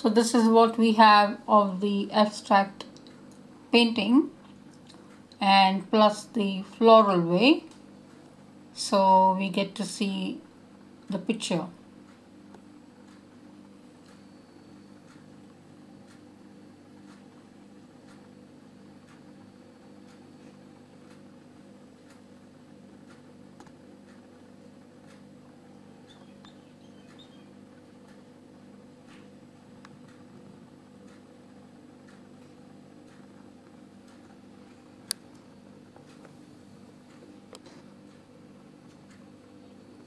So this is what we have of the abstract painting and plus the floral way. So we get to see the picture.